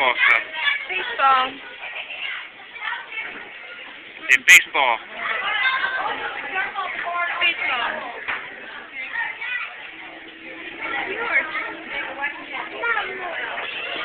baseball stuff. Baseball. In baseball.